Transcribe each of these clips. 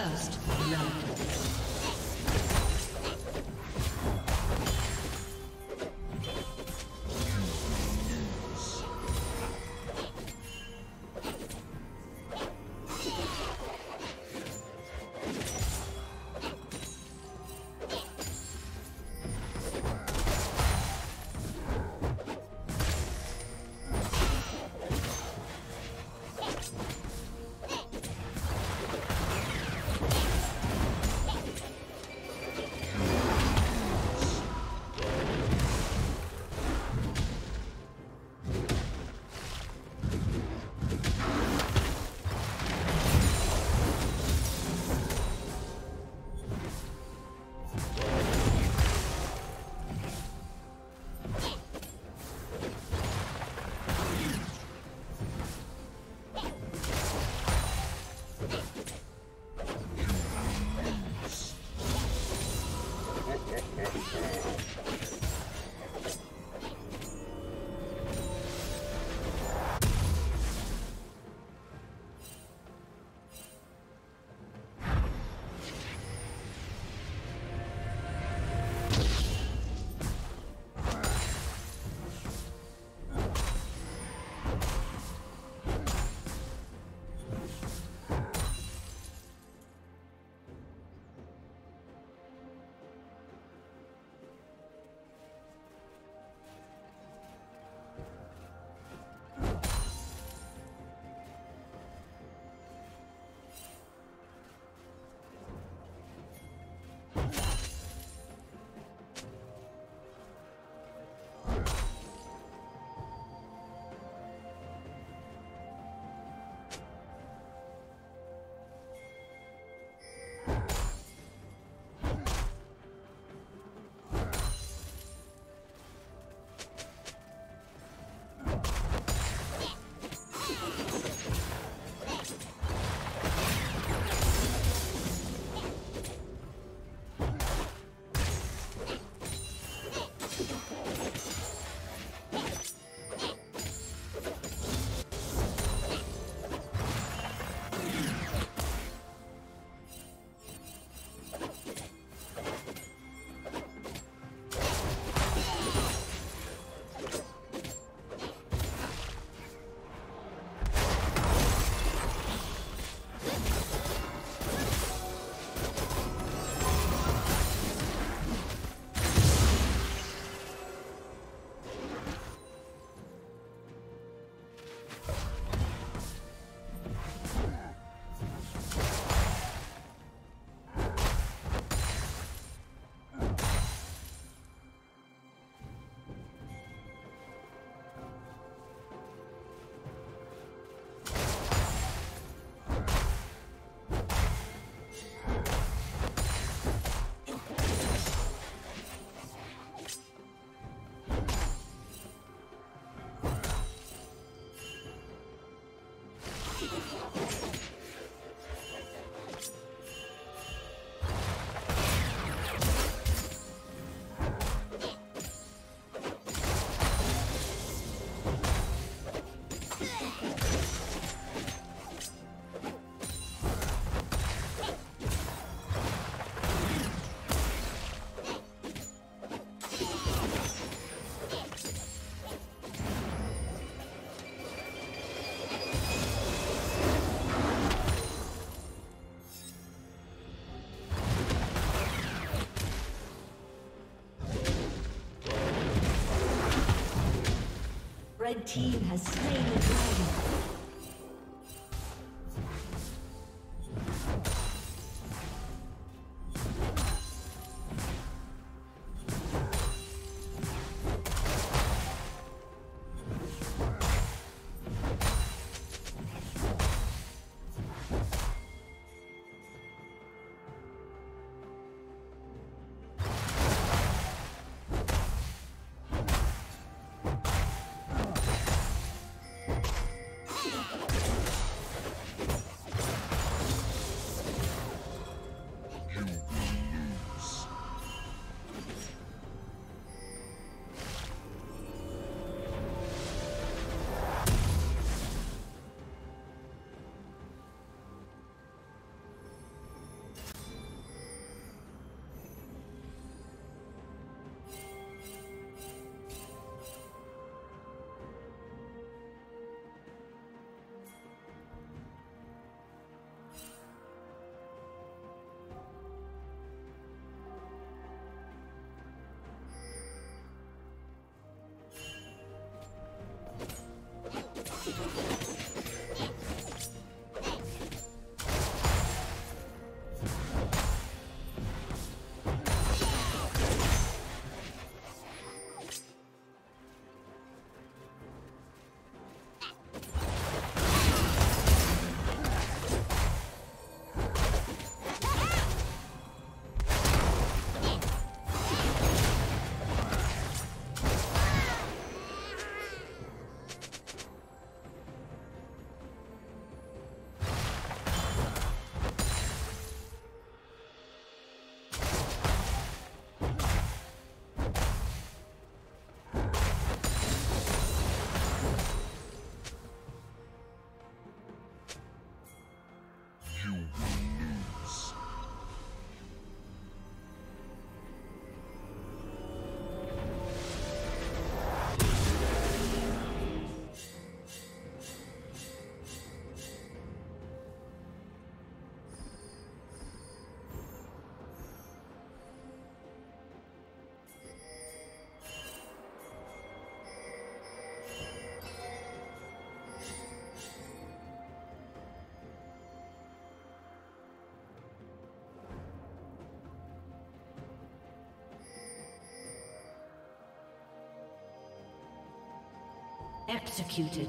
First blood. Red team has slain Executed.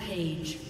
Rampage.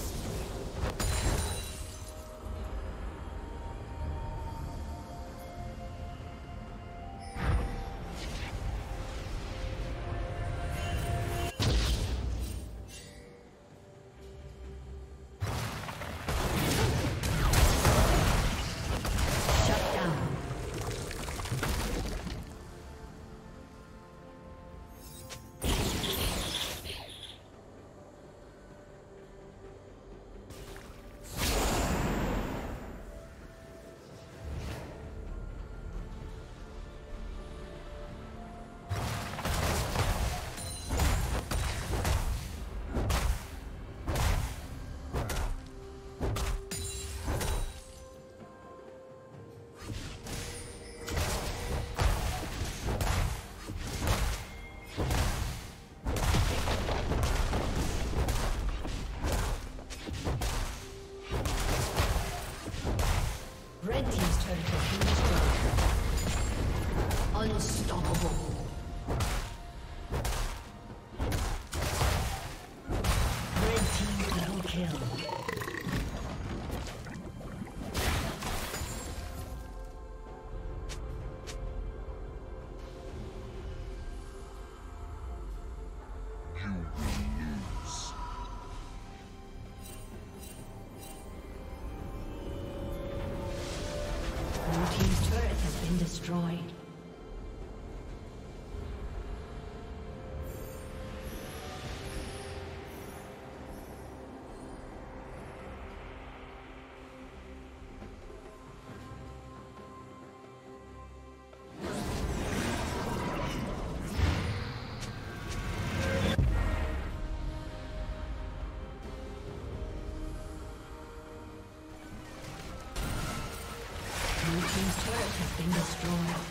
Destroyed. Has been destroyed.